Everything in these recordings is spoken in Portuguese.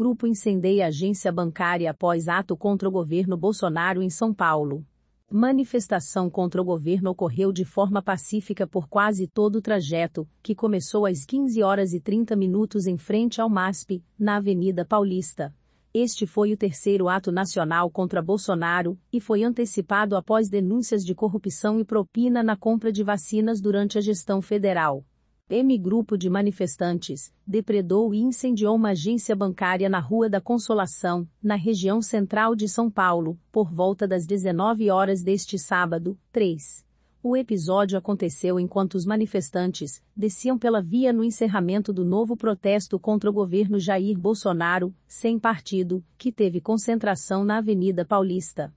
Grupo incendeia agência bancária após ato contra o governo Bolsonaro em São Paulo. Manifestação contra o governo ocorreu de forma pacífica por quase todo o trajeto, que começou às 15 horas e 30 minutos em frente ao MASP, na Avenida Paulista. Este foi o terceiro ato nacional contra Bolsonaro e foi antecipado após denúncias de corrupção e propina na compra de vacinas durante a gestão federal. M grupo de manifestantes depredou e incendiou uma agência bancária na Rua da Consolação, na região central de São Paulo, por volta das 19 horas deste sábado, 3. O episódio aconteceu enquanto os manifestantes desciam pela via no encerramento do novo protesto contra o governo Jair Bolsonaro, sem partido, que teve concentração na Avenida Paulista.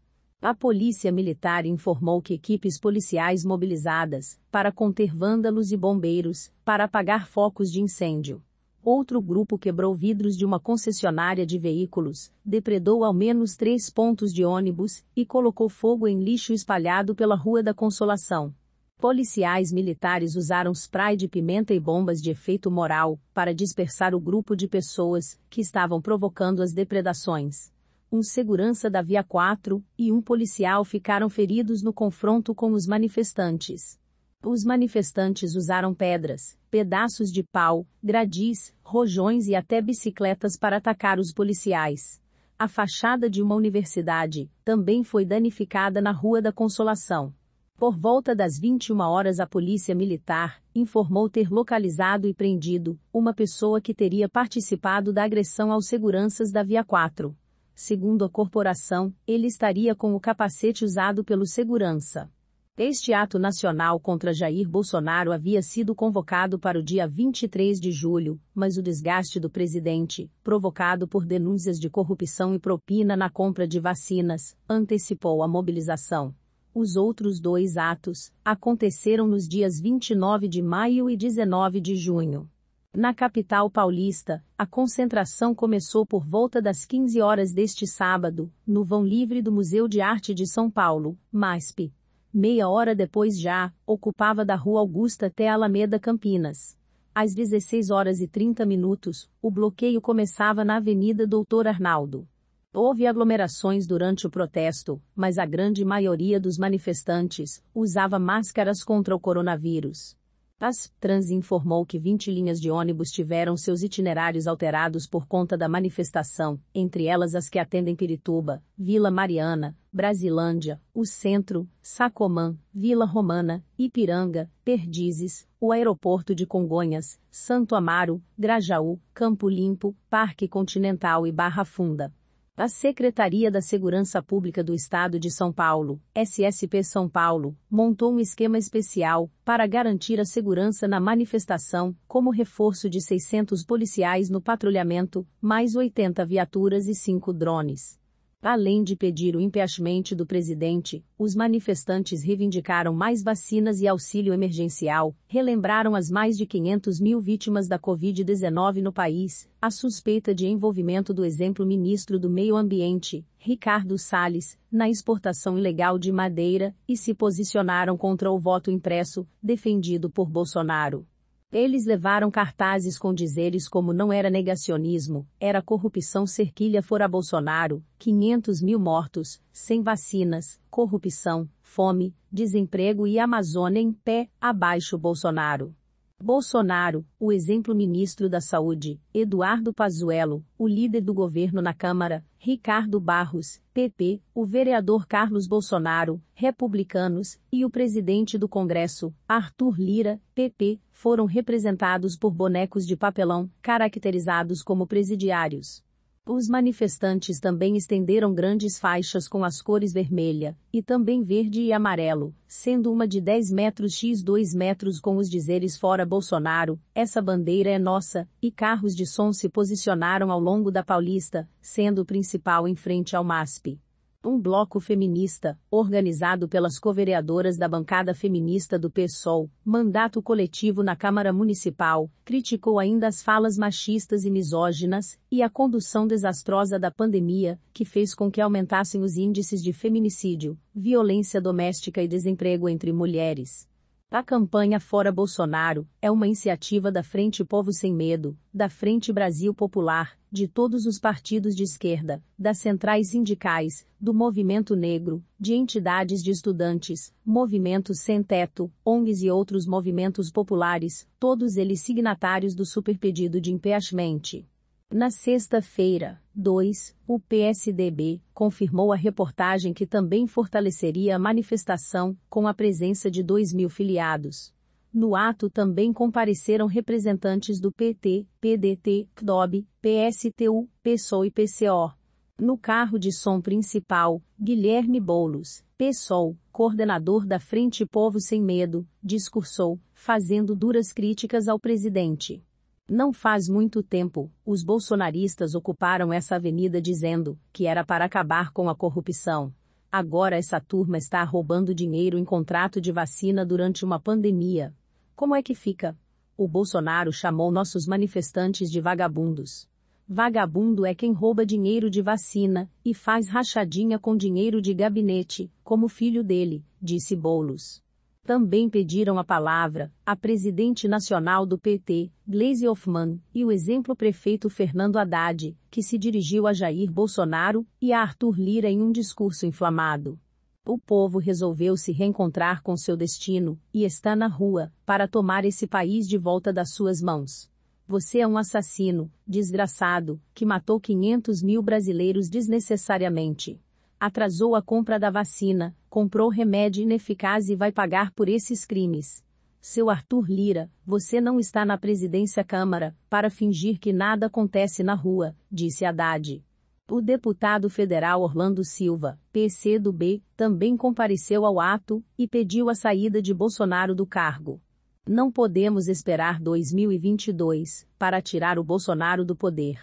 A Polícia Militar informou que equipes policiais mobilizadas para conter vândalos e bombeiros para apagar focos de incêndio. Outro grupo quebrou vidros de uma concessionária de veículos, depredou ao menos três pontos de ônibus e colocou fogo em lixo espalhado pela Rua da Consolação. Policiais militares usaram spray de pimenta e bombas de efeito moral para dispersar o grupo de pessoas que estavam provocando as depredações. Um segurança da Via 4 e um policial ficaram feridos no confronto com os manifestantes. Os manifestantes usaram pedras, pedaços de pau, gradis, rojões e até bicicletas para atacar os policiais. A fachada de uma universidade também foi danificada na Rua da Consolação. Por volta das 21 horas, a Polícia Militar informou ter localizado e prendido uma pessoa que teria participado da agressão aos seguranças da Via 4. Segundo a corporação, ele estaria com o capacete usado pelo segurança. Este ato nacional contra Jair Bolsonaro havia sido convocado para o dia 23 de julho, mas o desgaste do presidente, provocado por denúncias de corrupção e propina na compra de vacinas, antecipou a mobilização. Os outros dois atos aconteceram nos dias 29 de maio e 19 de junho. Na capital paulista, a concentração começou por volta das 15 horas deste sábado, no vão livre do Museu de Arte de São Paulo, MASP, meia hora depois já, ocupava da Rua Augusta até Alameda Campinas. Às 16 horas e 30 minutos, o bloqueio começava na Avenida Doutor Arnaldo. Houve aglomerações durante o protesto, mas a grande maioria dos manifestantes usava máscaras contra o coronavírus. AS Trans informou que 20 linhas de ônibus tiveram seus itinerários alterados por conta da manifestação, entre elas as que atendem Pirituba, Vila Mariana, Brasilândia, o Centro, Sacomã, Vila Romana, Ipiranga, Perdizes, o Aeroporto de Congonhas, Santo Amaro, Grajaú, Campo Limpo, Parque Continental e Barra Funda. A Secretaria da Segurança Pública do Estado de São Paulo, SSP São Paulo, montou um esquema especial para garantir a segurança na manifestação, como reforço de 600 policiais no patrulhamento, mais 80 viaturas e 5 drones. Além de pedir o impeachment do presidente, os manifestantes reivindicaram mais vacinas e auxílio emergencial, relembraram as mais de 500 mil vítimas da Covid-19 no país, a suspeita de envolvimento do exemplo ministro do Meio Ambiente, Ricardo Salles, na exportação ilegal de madeira, e se posicionaram contra o voto impresso, defendido por Bolsonaro. Eles levaram cartazes com dizeres como não era negacionismo, era corrupção cerquilha fora Bolsonaro, 500 mil mortos, sem vacinas, corrupção, fome, desemprego e Amazônia em pé, abaixo Bolsonaro. Bolsonaro, o exemplo ministro da Saúde, Eduardo Pazuello, o líder do governo na Câmara, Ricardo Barros, PP, o vereador Carlos Bolsonaro, republicanos, e o presidente do Congresso, Arthur Lira, PP, foram representados por bonecos de papelão, caracterizados como presidiários. Os manifestantes também estenderam grandes faixas com as cores vermelha, e também verde e amarelo, sendo uma de 10 metros x 2 metros com os dizeres fora Bolsonaro, essa bandeira é nossa, e carros de som se posicionaram ao longo da Paulista, sendo o principal em frente ao MASP. Um bloco feminista, organizado pelas covereadoras da bancada feminista do PSOL, mandato coletivo na Câmara Municipal, criticou ainda as falas machistas e misóginas e a condução desastrosa da pandemia, que fez com que aumentassem os índices de feminicídio, violência doméstica e desemprego entre mulheres. A campanha Fora Bolsonaro é uma iniciativa da Frente Povo Sem Medo, da Frente Brasil Popular, de todos os partidos de esquerda, das centrais sindicais, do movimento negro, de entidades de estudantes, movimentos sem teto, ONGs e outros movimentos populares, todos eles signatários do superpedido de impeachment. Na sexta-feira, 2, o PSDB confirmou a reportagem que também fortaleceria a manifestação, com a presença de 2 mil filiados. No ato também compareceram representantes do PT, PDT, CDOB, PSTU, PSOL e PCO. No carro de som principal, Guilherme Boulos, PSOL, coordenador da Frente Povo Sem Medo, discursou, fazendo duras críticas ao presidente. Não faz muito tempo, os bolsonaristas ocuparam essa avenida dizendo que era para acabar com a corrupção. Agora essa turma está roubando dinheiro em contrato de vacina durante uma pandemia. Como é que fica? O Bolsonaro chamou nossos manifestantes de vagabundos. Vagabundo é quem rouba dinheiro de vacina e faz rachadinha com dinheiro de gabinete, como filho dele, disse Bolos. Também pediram a palavra a presidente nacional do PT, Gleisi Hoffmann, e o exemplo prefeito Fernando Haddad, que se dirigiu a Jair Bolsonaro e a Arthur Lira em um discurso inflamado. O povo resolveu se reencontrar com seu destino e está na rua para tomar esse país de volta das suas mãos. Você é um assassino, desgraçado, que matou 500 mil brasileiros desnecessariamente atrasou a compra da vacina, comprou remédio ineficaz e vai pagar por esses crimes. Seu Arthur Lira, você não está na presidência Câmara, para fingir que nada acontece na rua, disse Haddad. O deputado federal Orlando Silva, PCdoB, também compareceu ao ato e pediu a saída de Bolsonaro do cargo. Não podemos esperar 2022 para tirar o Bolsonaro do poder.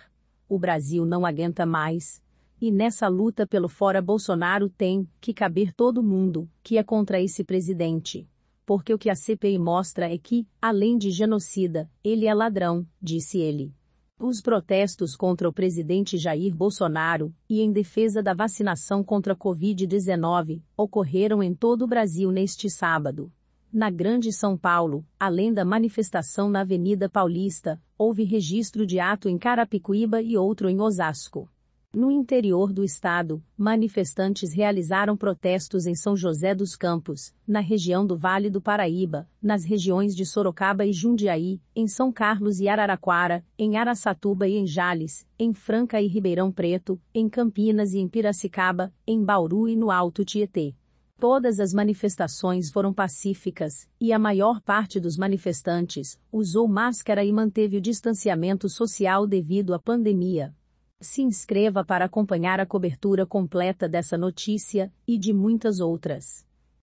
O Brasil não aguenta mais, e nessa luta pelo fora Bolsonaro tem que caber todo mundo que é contra esse presidente. Porque o que a CPI mostra é que, além de genocida, ele é ladrão, disse ele. Os protestos contra o presidente Jair Bolsonaro e em defesa da vacinação contra a Covid-19 ocorreram em todo o Brasil neste sábado. Na Grande São Paulo, além da manifestação na Avenida Paulista, houve registro de ato em Carapicuíba e outro em Osasco. No interior do estado, manifestantes realizaram protestos em São José dos Campos, na região do Vale do Paraíba, nas regiões de Sorocaba e Jundiaí, em São Carlos e Araraquara, em Araçatuba e em Jales, em Franca e Ribeirão Preto, em Campinas e em Piracicaba, em Bauru e no Alto Tietê. Todas as manifestações foram pacíficas, e a maior parte dos manifestantes usou máscara e manteve o distanciamento social devido à pandemia. Se inscreva para acompanhar a cobertura completa dessa notícia e de muitas outras.